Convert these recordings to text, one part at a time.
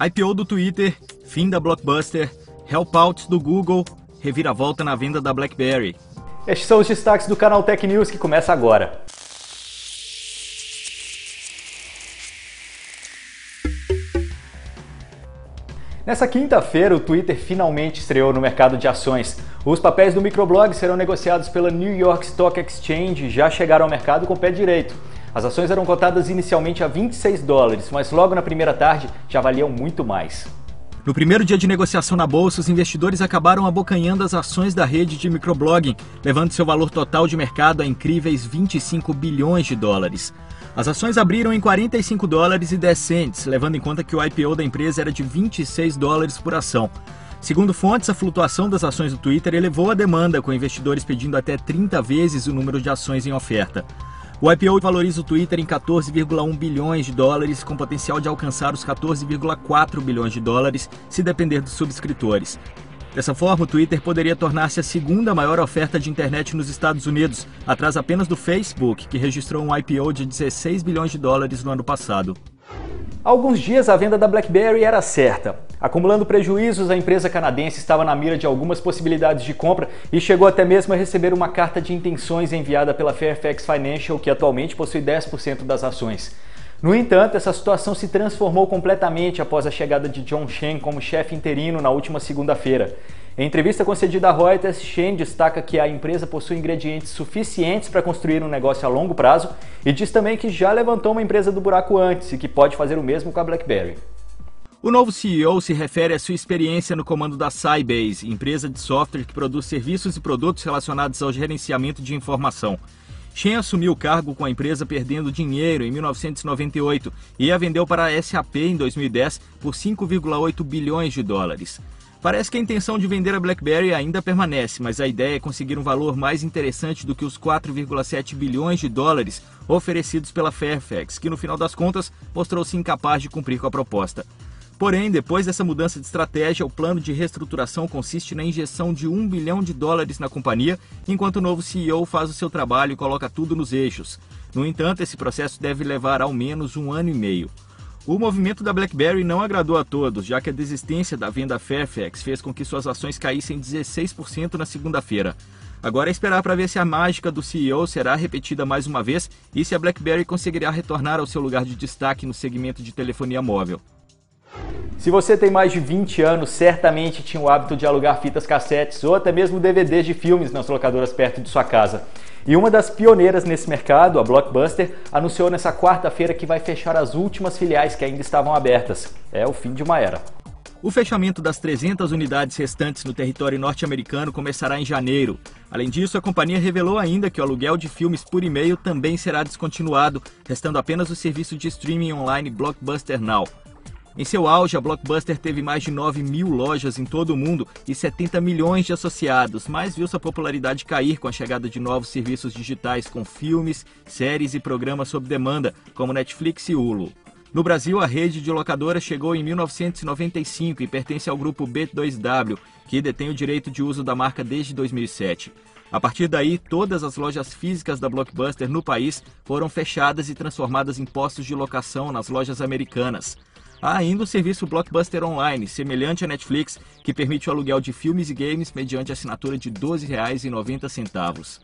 IPO do Twitter, fim da Blockbuster, helpouts do Google, reviravolta na venda da BlackBerry. Estes são os destaques do canal Tech News que começa agora. Nessa quinta-feira, o Twitter finalmente estreou no mercado de ações. Os papéis do microblog serão negociados pela New York Stock Exchange e já chegaram ao mercado com o pé direito. As ações eram cotadas inicialmente a 26 dólares, mas logo na primeira tarde já valiam muito mais. No primeiro dia de negociação na bolsa, os investidores acabaram abocanhando as ações da rede de microblogging, levando seu valor total de mercado a incríveis 25 bilhões de dólares. As ações abriram em 45 dólares e 10 cents, levando em conta que o IPO da empresa era de 26 dólares por ação. Segundo fontes, a flutuação das ações do Twitter elevou a demanda, com investidores pedindo até 30 vezes o número de ações em oferta. O IPO valoriza o Twitter em 14,1 bilhões de dólares, com potencial de alcançar os 14,4 bilhões de dólares se depender dos subscritores. Dessa forma, o Twitter poderia tornar-se a segunda maior oferta de internet nos Estados Unidos, atrás apenas do Facebook, que registrou um IPO de 16 bilhões de dólares no ano passado. Alguns dias a venda da BlackBerry era certa. Acumulando prejuízos, a empresa canadense estava na mira de algumas possibilidades de compra e chegou até mesmo a receber uma carta de intenções enviada pela Fairfax Financial, que atualmente possui 10% das ações. No entanto, essa situação se transformou completamente após a chegada de John Shen como chefe interino na última segunda-feira. Em entrevista concedida à Reuters, Shen destaca que a empresa possui ingredientes suficientes para construir um negócio a longo prazo e diz também que já levantou uma empresa do buraco antes e que pode fazer o mesmo com a BlackBerry. O novo CEO se refere à sua experiência no comando da Sybase, empresa de software que produz serviços e produtos relacionados ao gerenciamento de informação. Shen assumiu o cargo com a empresa perdendo dinheiro em 1998 e a vendeu para a SAP em 2010 por 5,8 bilhões de dólares. Parece que a intenção de vender a BlackBerry ainda permanece, mas a ideia é conseguir um valor mais interessante do que os 4,7 bilhões de dólares oferecidos pela Fairfax, que no final das contas mostrou-se incapaz de cumprir com a proposta. Porém, depois dessa mudança de estratégia, o plano de reestruturação consiste na injeção de um bilhão de dólares na companhia, enquanto o novo CEO faz o seu trabalho e coloca tudo nos eixos. No entanto, esse processo deve levar ao menos um ano e meio. O movimento da BlackBerry não agradou a todos, já que a desistência da venda Fairfax fez com que suas ações caíssem 16% na segunda-feira. Agora é esperar para ver se a mágica do CEO será repetida mais uma vez e se a BlackBerry conseguirá retornar ao seu lugar de destaque no segmento de telefonia móvel. Se você tem mais de 20 anos, certamente tinha o hábito de alugar fitas cassetes ou até mesmo DVDs de filmes nas locadoras perto de sua casa. E uma das pioneiras nesse mercado, a Blockbuster, anunciou nessa quarta-feira que vai fechar as últimas filiais que ainda estavam abertas. É o fim de uma era. O fechamento das 300 unidades restantes no território norte-americano começará em janeiro. Além disso, a companhia revelou ainda que o aluguel de filmes por e-mail também será descontinuado, restando apenas o serviço de streaming online Blockbuster Now. Em seu auge, a Blockbuster teve mais de 9 mil lojas em todo o mundo e 70 milhões de associados, mas viu sua popularidade cair com a chegada de novos serviços digitais com filmes, séries e programas sob demanda, como Netflix e Hulu. No Brasil, a rede de locadoras chegou em 1995 e pertence ao grupo B2W, que detém o direito de uso da marca desde 2007. A partir daí, todas as lojas físicas da Blockbuster no país foram fechadas e transformadas em postos de locação nas lojas americanas. Há ainda o serviço Blockbuster Online, semelhante à Netflix, que permite o aluguel de filmes e games mediante assinatura de R$ 12,90.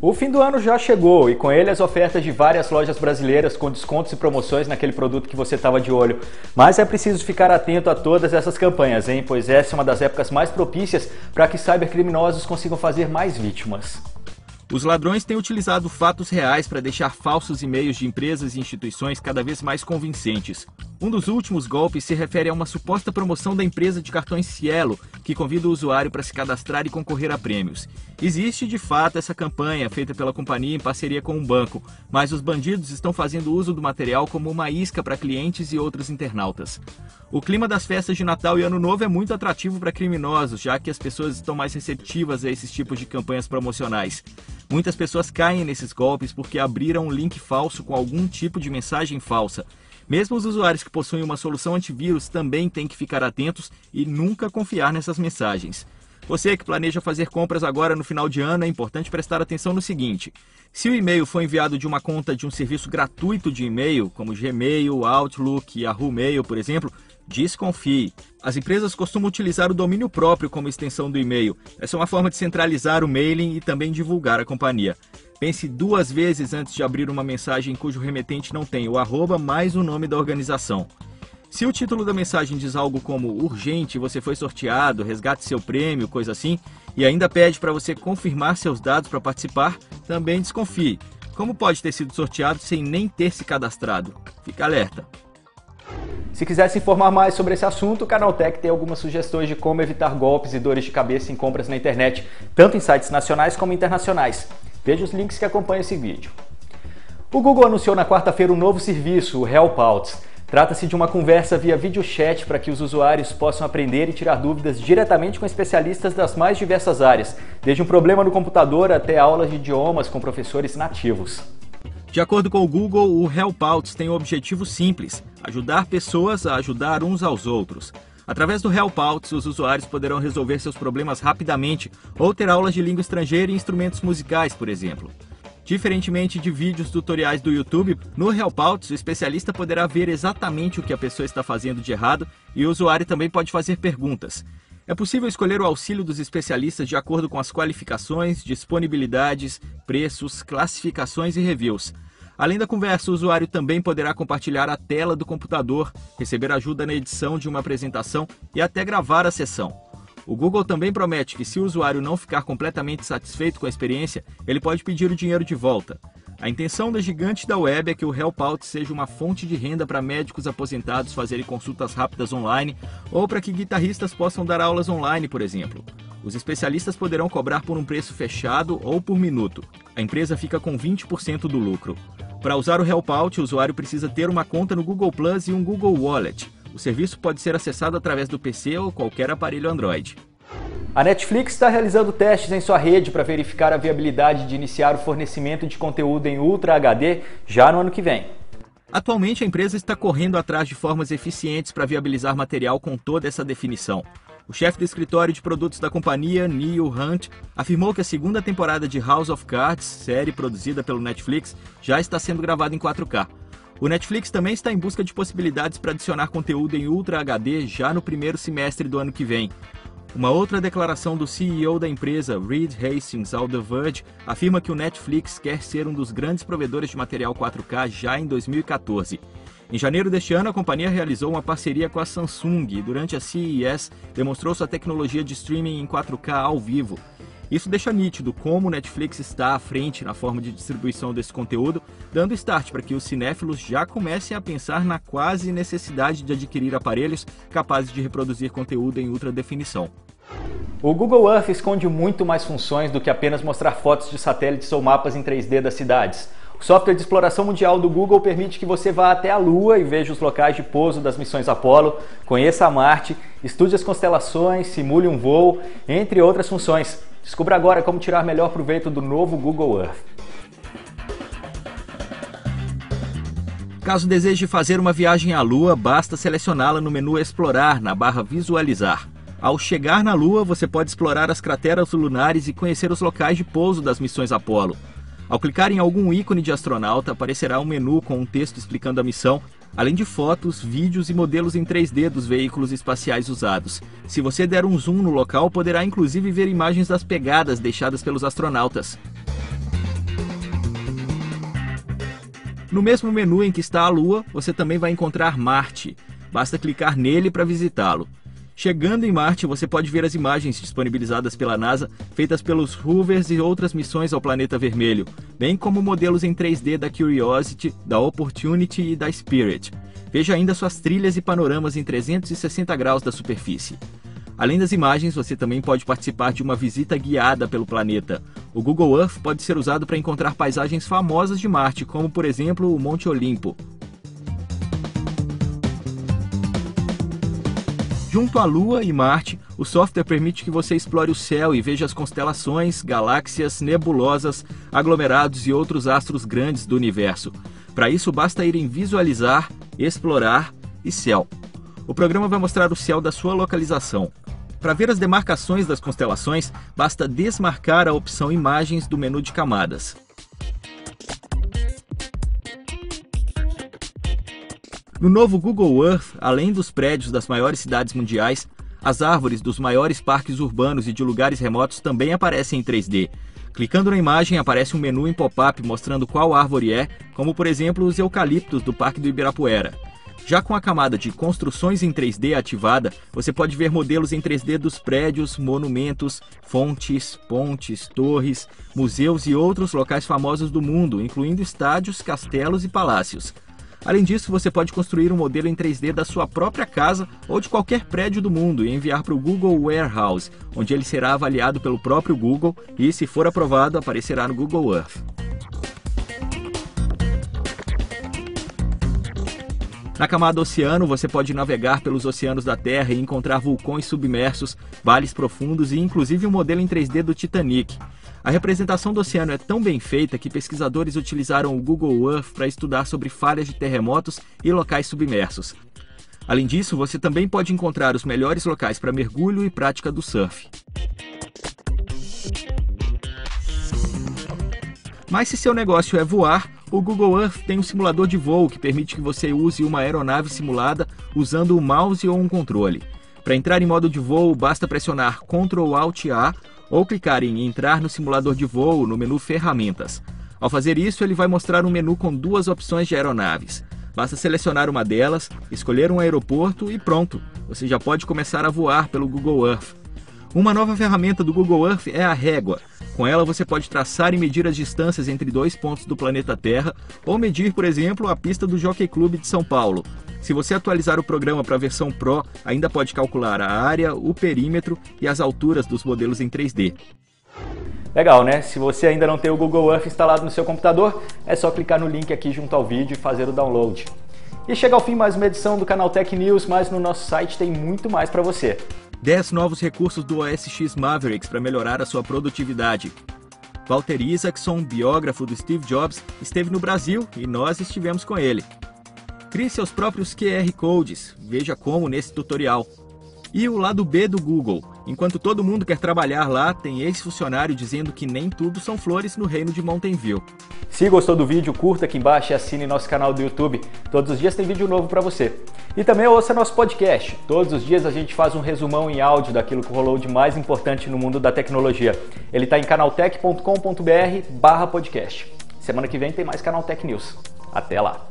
O fim do ano já chegou e com ele as ofertas de várias lojas brasileiras com descontos e promoções naquele produto que você estava de olho. Mas é preciso ficar atento a todas essas campanhas, hein? Pois essa é uma das épocas mais propícias para que cybercriminosos consigam fazer mais vítimas. Os ladrões têm utilizado fatos reais para deixar falsos e-mails de empresas e instituições cada vez mais convincentes. Um dos últimos golpes se refere a uma suposta promoção da empresa de cartões Cielo, que convida o usuário para se cadastrar e concorrer a prêmios. Existe de fato essa campanha feita pela companhia em parceria com um banco, mas os bandidos estão fazendo uso do material como uma isca para clientes e outros internautas. O clima das festas de Natal e Ano Novo é muito atrativo para criminosos, já que as pessoas estão mais receptivas a esses tipos de campanhas promocionais. Muitas pessoas caem nesses golpes porque abriram um link falso com algum tipo de mensagem falsa. Mesmo os usuários que possuem uma solução antivírus também têm que ficar atentos e nunca confiar nessas mensagens. Você que planeja fazer compras agora no final de ano, é importante prestar atenção no seguinte: se o e-mail for enviado de uma conta de um serviço gratuito de e-mail, como Gmail, Outlook, Yahoo Mail, por exemplo, desconfie. As empresas costumam utilizar o domínio próprio como extensão do e-mail. Essa é uma forma de centralizar o mailing e também divulgar a companhia. Pense duas vezes antes de abrir uma mensagem cujo remetente não tem o arroba mais o nome da organização. Se o título da mensagem diz algo como urgente, você foi sorteado, resgate seu prêmio, coisa assim, e ainda pede para você confirmar seus dados para participar, também desconfie. Como pode ter sido sorteado sem nem ter se cadastrado? Fica alerta. Se quiser se informar mais sobre esse assunto, o Canaltech tem algumas sugestões de como evitar golpes e dores de cabeça em compras na internet, tanto em sites nacionais como internacionais. Veja os links que acompanham esse vídeo. O Google anunciou na quarta-feira um novo serviço, o Helpouts. Trata-se de uma conversa via videochat para que os usuários possam aprender e tirar dúvidas diretamente com especialistas das mais diversas áreas, desde um problema no computador até aulas de idiomas com professores nativos. De acordo com o Google, o Helpouts tem um objetivo simples: ajudar pessoas a ajudar uns aos outros. Através do Helpouts, os usuários poderão resolver seus problemas rapidamente ou ter aulas de língua estrangeira e instrumentos musicais, por exemplo. Diferentemente de vídeos tutoriais do YouTube, no Helpouts o especialista poderá ver exatamente o que a pessoa está fazendo de errado e o usuário também pode fazer perguntas. É possível escolher o auxílio dos especialistas de acordo com as qualificações, disponibilidades, preços, classificações e reviews. Além da conversa, o usuário também poderá compartilhar a tela do computador, receber ajuda na edição de uma apresentação e até gravar a sessão. O Google também promete que, se o usuário não ficar completamente satisfeito com a experiência, ele pode pedir o dinheiro de volta. A intenção da gigante da web é que o Helpout seja uma fonte de renda para médicos aposentados fazerem consultas rápidas online ou para que guitarristas possam dar aulas online, por exemplo. Os especialistas poderão cobrar por um preço fechado ou por minuto. A empresa fica com 20% do lucro. Para usar o Helpout, o usuário precisa ter uma conta no Google Plus e um Google Wallet. O serviço pode ser acessado através do PC ou qualquer aparelho Android. A Netflix está realizando testes em sua rede para verificar a viabilidade de iniciar o fornecimento de conteúdo em Ultra HD já no ano que vem. Atualmente, a empresa está correndo atrás de formas eficientes para viabilizar material com toda essa definição. O chefe do escritório de produtos da companhia, Neil Hunt, afirmou que a segunda temporada de House of Cards, série produzida pelo Netflix, já está sendo gravada em 4K. O Netflix também está em busca de possibilidades para adicionar conteúdo em Ultra HD já no primeiro semestre do ano que vem. Uma outra declaração do CEO da empresa, Reed Hastings, ao The Verge, afirma que o Netflix quer ser um dos grandes provedores de material 4K já em 2014. Em janeiro deste ano, a companhia realizou uma parceria com a Samsung e, durante a CES, demonstrou sua tecnologia de streaming em 4K ao vivo. Isso deixa nítido como o Netflix está à frente na forma de distribuição desse conteúdo, dando start para que os cinéfilos já comecem a pensar na quase necessidade de adquirir aparelhos capazes de reproduzir conteúdo em ultra definição. O Google Earth esconde muito mais funções do que apenas mostrar fotos de satélites ou mapas em 3D das cidades. O software de exploração mundial do Google permite que você vá até a Lua e veja os locais de pouso das missões Apollo, conheça a Marte, estude as constelações, simule um voo, entre outras funções. Descubra agora como tirar melhor proveito do novo Google Earth. Caso deseje fazer uma viagem à Lua, basta selecioná-la no menu Explorar, na barra Visualizar. Ao chegar na Lua, você pode explorar as crateras lunares e conhecer os locais de pouso das missões Apollo. Ao clicar em algum ícone de astronauta, aparecerá um menu com um texto explicando a missão, além de fotos, vídeos e modelos em 3D dos veículos espaciais usados. Se você der um zoom no local, poderá inclusive ver imagens das pegadas deixadas pelos astronautas. No mesmo menu em que está a Lua, você também vai encontrar Marte. Basta clicar nele para visitá-lo. Chegando em Marte, você pode ver as imagens disponibilizadas pela NASA, feitas pelos rovers e outras missões ao planeta vermelho, bem como modelos em 3D da Curiosity, da Opportunity e da Spirit. Veja ainda suas trilhas e panoramas em 360 graus da superfície. Além das imagens, você também pode participar de uma visita guiada pelo planeta. O Google Earth pode ser usado para encontrar paisagens famosas de Marte, como por exemplo o Monte Olimpo, Junto à Lua e Marte, o software permite que você explore o céu e veja as constelações, galáxias, nebulosas, aglomerados e outros astros grandes do universo. Para isso, basta ir em Visualizar, Explorar e Céu. O programa vai mostrar o céu da sua localização. Para ver as demarcações das constelações, basta desmarcar a opção Imagens do menu de camadas. No novo Google Earth, além dos prédios das maiores cidades mundiais, as árvores dos maiores parques urbanos e de lugares remotos também aparecem em 3D. Clicando na imagem, aparece um menu em pop-up mostrando qual árvore é, como por exemplo os eucaliptos do Parque do Ibirapuera. Já com a camada de construções em 3D ativada, você pode ver modelos em 3D dos prédios, monumentos, fontes, pontes, torres, museus e outros locais famosos do mundo, incluindo estádios, castelos e palácios. Além disso, você pode construir um modelo em 3D da sua própria casa ou de qualquer prédio do mundo e enviar para o Google Warehouse, onde ele será avaliado pelo próprio Google e, se for aprovado, aparecerá no Google Earth. Na camada oceano, você pode navegar pelos oceanos da Terra e encontrar vulcões submersos, vales profundos e inclusive um modelo em 3D do Titanic. A representação do oceano é tão bem feita que pesquisadores utilizaram o Google Earth para estudar sobre falhas de terremotos e locais submersos. Além disso, você também pode encontrar os melhores locais para mergulho e prática do surf. Mas se seu negócio é voar, o Google Earth tem um simulador de voo que permite que você use uma aeronave simulada usando o mouse ou um controle. Para entrar em modo de voo, basta pressionar Ctrl Alt A ou clicar em Entrar no simulador de voo no menu Ferramentas. Ao fazer isso, ele vai mostrar um menu com duas opções de aeronaves. Basta selecionar uma delas, escolher um aeroporto e pronto, você já pode começar a voar pelo Google Earth. Uma nova ferramenta do Google Earth é a régua. Com ela você pode traçar e medir as distâncias entre dois pontos do planeta Terra ou medir, por exemplo, a pista do Jockey Club de São Paulo. Se você atualizar o programa para a versão Pro, ainda pode calcular a área, o perímetro e as alturas dos modelos em 3D. Legal, né? Se você ainda não tem o Google Earth instalado no seu computador, é só clicar no link aqui junto ao vídeo e fazer o download. E chega ao fim mais uma edição do canal Tech News, mas no nosso site tem muito mais para você. 10 novos recursos do OS X Mavericks para melhorar a sua produtividade. Walter Isaacson, biógrafo do Steve Jobs, esteve no Brasil e nós estivemos com ele. Crie seus próprios QR Codes, veja como nesse tutorial. E o lado B do Google. Enquanto todo mundo quer trabalhar lá, tem ex-funcionário dizendo que nem tudo são flores no reino de Mountain View. Se gostou do vídeo, curta aqui embaixo e assine nosso canal do YouTube. Todos os dias tem vídeo novo para você. E também ouça nosso podcast. Todos os dias a gente faz um resumão em áudio daquilo que rolou de mais importante no mundo da tecnologia. Ele está em canaltech.com.br barra podcast. Semana que vem tem mais Canal Tech News. Até lá!